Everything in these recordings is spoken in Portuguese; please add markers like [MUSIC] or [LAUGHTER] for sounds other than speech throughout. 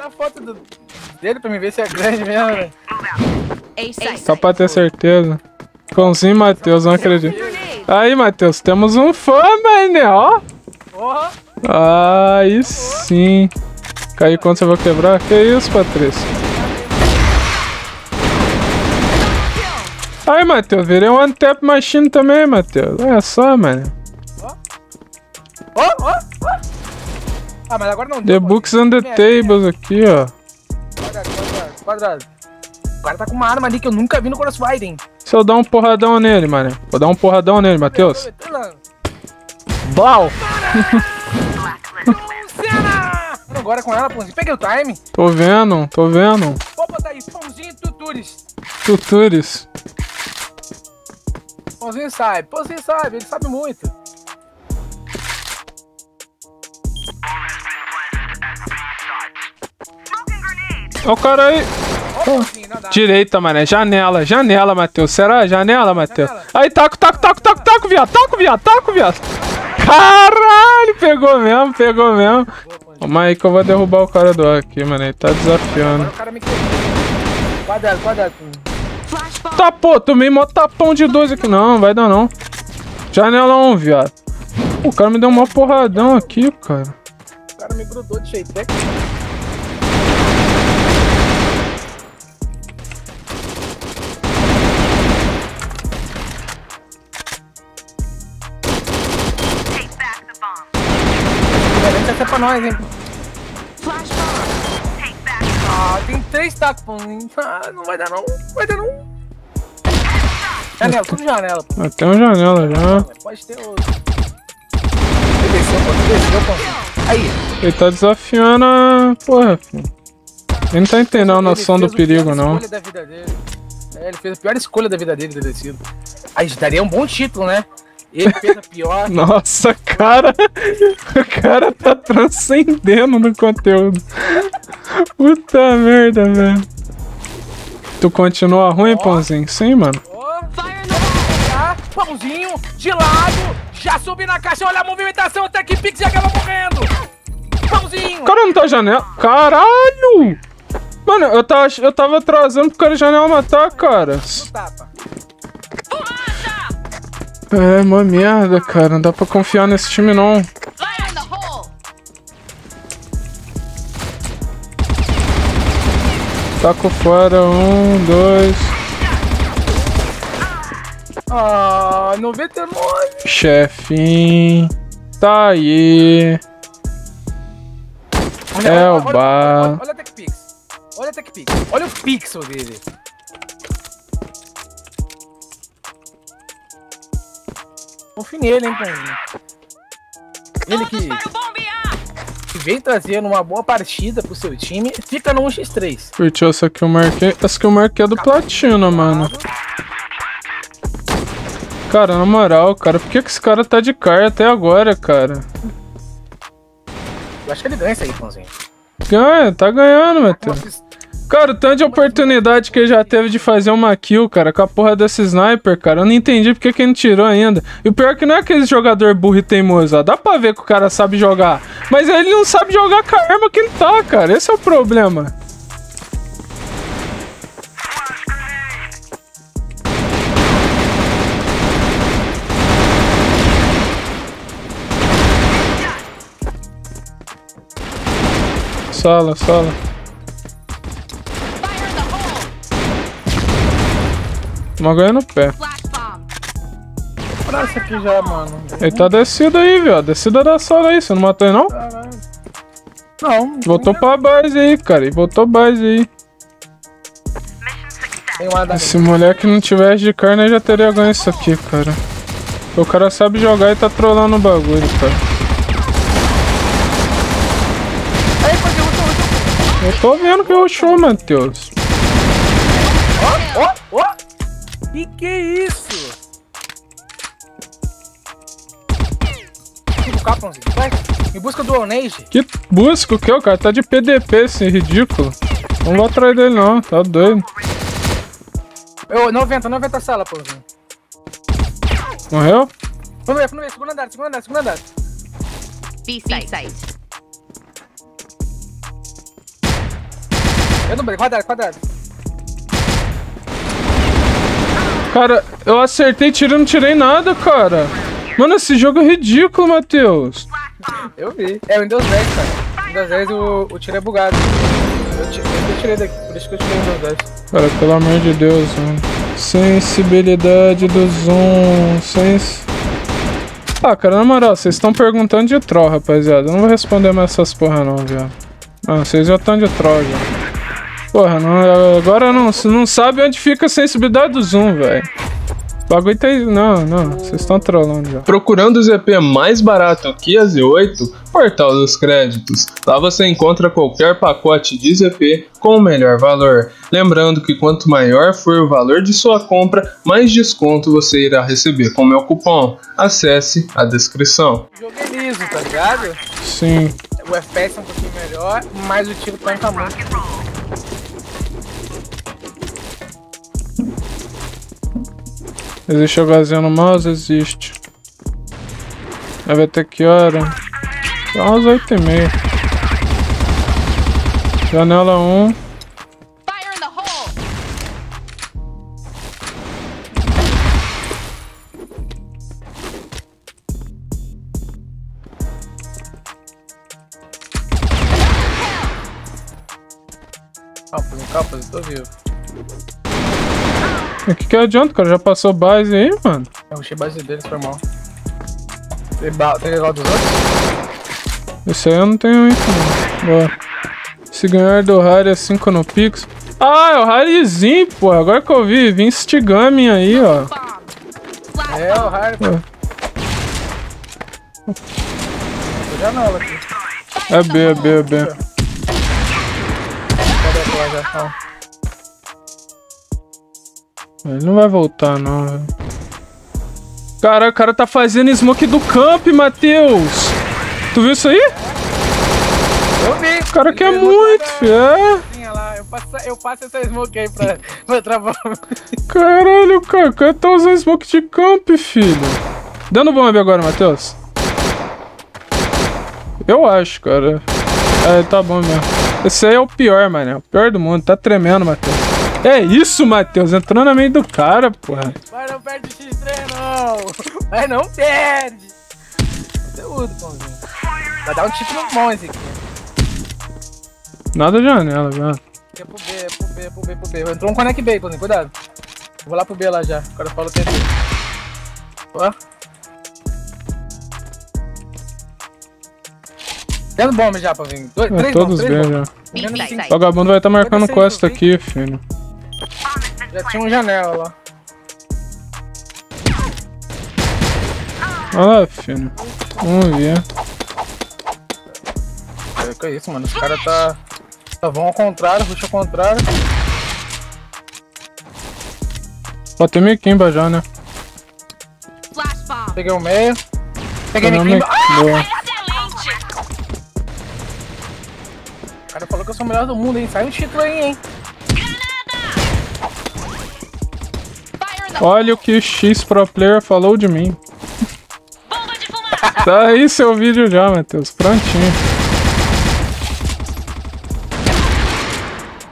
Manda a foto do, dele pra me ver se é grande mesmo, velho. Só pra ter certeza. Pãozinho Matheus, não acredito. Aí, Matheus, temos um fã, mané, ó. Porra! Aí sim. Cair quando você vai quebrar? Que isso, Patrícia? Aí, Matheus, virei um one-tap machine também, Matheus. Olha só, mano. Ó, ó, ó! Ah, mas agora não The deu. books on the tables aqui, ó. Quadrado, quadrado, quadrado. O cara tá com uma arma ali que eu nunca vi no Crossfire, hein? Se eu dar um porradão nele, mano. Vou dar um porradão nele, Matheus. Blau! Agora com ela, pãozinho. Peguei o time. Tô vendo, tô vendo. Vou botar aí, pãozinho e tutures. Tutures. Pãozinho sabe, pãozinho sabe, ele sabe muito. Ó o cara aí. Direita, mané. Janela, janela, Matheus. Será? Janela, Matheus. Aí, taco, taco, taco, taco, taco, viado. Taco, viado, taco, viado. Caralho, pegou mesmo, pegou mesmo. Calma aí que eu vou derrubar o cara do ar aqui, mano. Ele tá desafiando. Quadrado, quadrado. Tá, pô, tomei mó tapão de 12 aqui. Não, vai dar não. Janela 1, viado. O cara me deu uma porradão aqui, cara. O cara me grudou de Sheitec. Vai nós, hein? Ah, tem três tacos, pô. Ah, não vai dar não. Não vai dar não. Janela, tudo janela, pô. Ah, Tem uma janela já. Pode ter outro. Ele desceu, pô. Ele desceu, pô. Aí. Ele tá desafiando a... Porra, filho. Ele não tá entendendo a Ele noção fez do a perigo, pior não. escolha da vida dele. É, ele fez a pior escolha da vida dele ter descido. Aí daria um bom título, né? Ele fez a pior. [LAUGHS] Nossa, cara. O cara tá transcendendo no conteúdo. Puta merda, velho. Tu continua ruim, Pãozinho? Sim, mano. Pãozinho, de lado, já subi na caixa, olha a movimentação, até que Pix já acaba morrendo. Pãozinho. O cara não tá janela. Caralho! Mano, eu tava, eu tava atrasando pro cara janela matar, cara. No tapa. É, uma merda, cara. Não dá pra confiar nesse time, não. Taco fora. Um, dois. Ah, 99. Chefinho. Tá aí. Olha, É olha, o bar. Olha, olha a Tech Pix. Olha a Tech Pix. Olha o pixel dele. Confie nele, hein, Pãozinho. Ele que, que vem trazendo uma boa partida pro seu time, fica no 1x3. Curtiu essa que eu marquei? Essa que eu marquei é do Platina, mano. Cara, na moral, cara, por que, que esse cara tá de car até agora, cara? Eu acho que ele ganha isso aí, Pãozinho. Ganha, tá ganhando, Matheus. Cara, o tanto de oportunidade que ele já teve de fazer uma kill, cara, com a porra desse sniper, cara. Eu não entendi porque que ele não tirou ainda. E o pior é que não é aquele jogador burro e teimoso, ó. Dá pra ver que o cara sabe jogar. Mas ele não sabe jogar com a arma que ele tá, cara. Esse é o problema. Sala, sala. Uma ganha no pé. Olha isso aqui já, mano. Ele tá descido aí, viu? Descida da sala aí, você não matou ele não? Caralho. Não, Voltou pra base aí, cara. E voltou base aí. tem uma da Se moleque não tivesse de carne, já teria ganho isso aqui, cara. O cara sabe jogar e tá trolando o bagulho, cara. Eu tô vendo que rushou, Matheus. Ó, ó, ó. Que que é isso? Fica o Pãozinho. Vai, em busca do Onage. Que busca o que? O cara tá de PDP, esse ridículo. Não vou atrás dele não, tá doido. Eu, 90, 90 sala, Pãozinho. Morreu? Vamos ver, vamos ver, segundo andar, segundo andar, segundo andar. B site. Eu não quadrado, quadrado. Cara, eu acertei tiro e não tirei nada, cara. Mano, esse jogo é ridículo, Matheus. Eu vi. É o Windows 10, cara. Windows 10 o, o tiro é bugado. Eu, tirei, eu tirei daqui, por isso que eu tirei o Windows 10. Cara, pelo amor de Deus, mano. Sensibilidade do zoom. Sens... Ah, cara, na moral, vocês estão perguntando de troll, rapaziada. Eu não vou responder mais essas porra não, viado. Ah, vocês já estão de troll, já. Porra, não, agora não, não sabe onde fica a sensibilidade do zoom, velho. O bagulho tá aí. Não, não, vocês estão trolando já. Procurando o ZP mais barato que a Z8, Portal dos Créditos. Lá você encontra qualquer pacote de ZP com o melhor valor. Lembrando que quanto maior for o valor de sua compra, mais desconto você irá receber com meu cupom. Acesse a descrição. O jogo é liso, tá ligado? Sim. O FPS é um pouquinho melhor, mas o tiro tanca muito. Existe HZ no mouse? Existe. Vai ter que hora? Só umas 8 e meia. Janela 1. Um. Capas, capas, tô vivo. O que que adianta, cara? Já passou base aí, mano? Eu puxei base deles, foi mal. Tem, tem legal dos outros? Esse aí eu não tenho muito, não. Boa. Se ganhar do Harry é 5 no Pix. Ah, é o Harryzinho, pô. Agora que eu vi, vim Stigami aí, ó. É, o Harry. janela aqui. É B, é B, é B. Cadê a já? Ele não vai voltar, não, velho. Cara, o cara tá fazendo smoke do camp, Matheus. Tu viu isso aí? Eu vi. O cara quer muito, filho. É. Eu passo, eu passo essa smoke aí pra, pra travar. Caralho, cara. O cara tá usando smoke de camp, filho. Dando bomb agora, Matheus. Eu acho, cara. É, tá bom mesmo. Esse aí é o pior, mano. É o pior do mundo. Tá tremendo, Matheus. É isso, Matheus. Entrou na meio do cara, porra. Mas não perde o X3, não. Mas não perde. Conteúdo, pãozinho. Vai dar um tipo no bom esse aqui. Nada de janela, velho. É pro B, é pro B, é pro B, é pro B. Entrou um Connect B, pãozinho. Cuidado. Vou lá pro B lá já. O cara falou que é B. Ó. Dando bomba já, pãozinho. Dois, é, três todos bombas, B já. O vagabundo vai estar tá marcando costa aqui, filho. Já tinha uma janela lá. Olha lá, filho. Vamos ver. É, que é isso, mano. Os caras tá... tá. vão ao contrário, puxa ao contrário. Botei meio Kimba já, né? Peguei o meio. Peguei meio. Ah, Boa. O cara falou que eu sou o melhor do mundo, hein? Sai um título aí, hein? Olha o que o X Pro Player falou de mim. tá aí seu vídeo já, Matheus. Prontinho.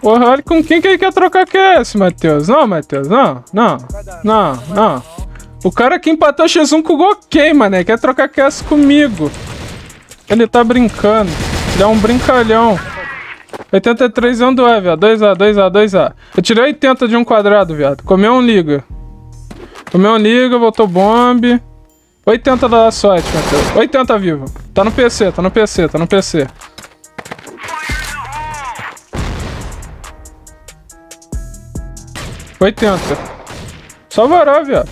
Porra, olha com quem que ele quer trocar QS, Matheus. Não, Matheus, não, não, não, não. O cara que empatou X1 com o Gokey, mané, quer trocar QS comigo. Ele tá brincando. Ele é um brincalhão. 83 é um do E, viado. 2A, 2A, 2A. Eu tirei 80 de um quadrado, viado. Comeu um liga. Comeu um liga, voltou bomb. 80 da sorte, Matheus. 80 vivo. Tá no PC, tá no PC, tá no PC. Oitenta. Só varar, viado.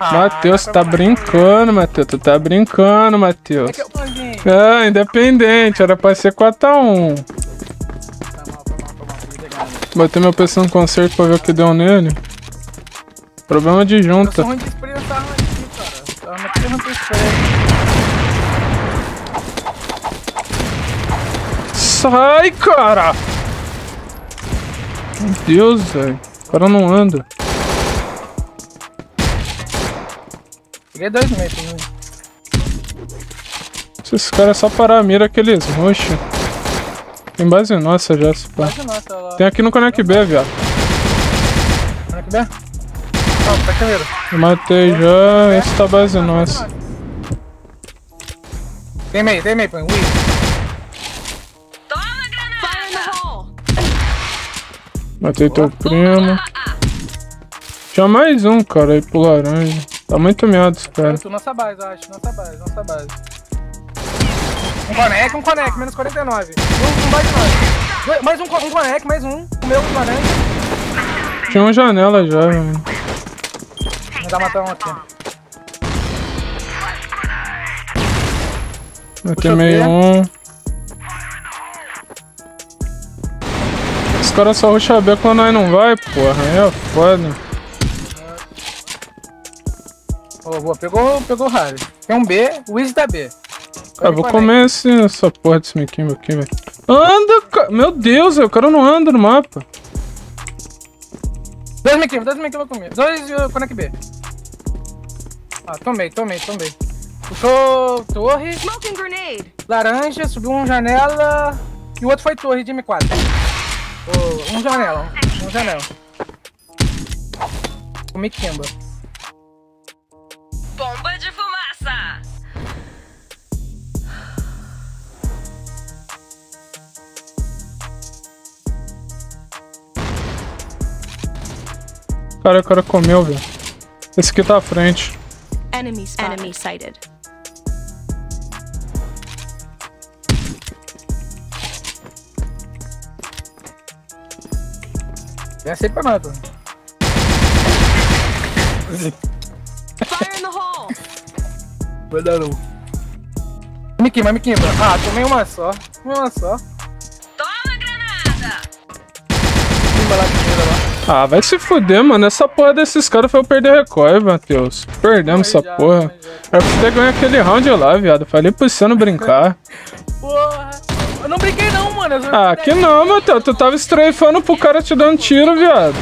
Ah, Matheus, tá brincando, Matheus. Tu tá brincando, Matheus. É, independente. Era pra ser 4x1. Botei meu PC no concerto pra ver o que deu nele. Problema de junta. Eu de spray essa arma aqui, cara. Essa arma aqui spray. Sai, cara! Meu Deus, velho. O cara não anda. Peguei dois metros, né? Esses caras é só parar a mira aqueles roxos. Tem base nossa já, se pá. Nossa, lá. Tem aqui no Connect B, viado. Connect B? Não, tá. Eu matei já, esse tá base nossa. Tem meio, tem meio, põe. Ui. Matei teu primo. Tinha mais um, cara, aí pro laranja. Tá muito meado esse cara. Nossa base, eu acho. Nossa base, nossa base. Um connect, um connect, menos 49. Um, um nós. Dois- Mais um, um connect, mais um. O meu, um connect. Tinha uma janela já, velho. Vou dar matar um aqui. Meio B. um. Os caras só rusham B quando nós não vai, porra. É foda. Ô, boa, pegou, pegou o Harry. Tem um B, o Easy tá B. Ah, vou comer esse, essa porra desse miquinho aqui, velho. Anda, ca... Meu Deus, o cara não anda no mapa. Dois Mickey, dois vou comer. Dois uh, Connect B. Ah, tomei, tomei, tomei. Puxou torre, Smoking grenade! laranja, subiu um janela. E o outro foi torre de M4. Ô, um janela, um janela. Comi Kimba. Bomba de Cara, o cara comeu, velho. Esse aqui tá à frente. Enemy. Enemy sighted. Desce aí pra nada. Fire in the hole! Vai dar não. Me queima, me queima. Ah, tomei uma só. Tomei uma só. Toma granada! Primeira lá. Ah, vai se fuder, mano. Essa porra desses caras foi eu perder recoil, Matheus. Perdemos essa já, porra. É pra ganhar aquele round lá, viado. Falei pra você não brincar. Porra. Eu não brinquei não, mano. Eu Ah, que não, Matheus. Tu tava strafando pro cara te dando tiro, viado.